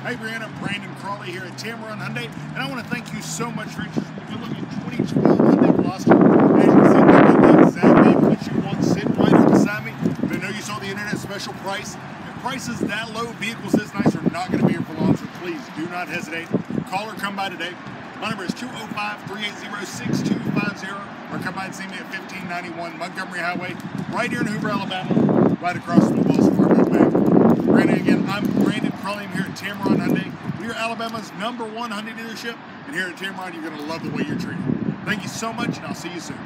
Hey, Breanna, Brandon Crawley here at Tameron Hyundai, and I want to thank you so much for interested in good looking 2012 Hyundai Veloster. As you see, look at the exact vehicle that you want sitting right here beside me. But I know you saw the internet special price. If prices that low, vehicles this nice are not going to be here for long, so please do not hesitate. Call or come by today. My number is 205-380-6250, or come by and see me at 1591 Montgomery Highway, right here in Hoover, Alabama, right across from the Wells Fargo Bank. Brandon, again, I'm Brandon Tameron Hyundai. We are Alabama's number one Hyundai dealership, and here at Tameron, you're going to love the way you're treated. Thank you so much, and I'll see you soon.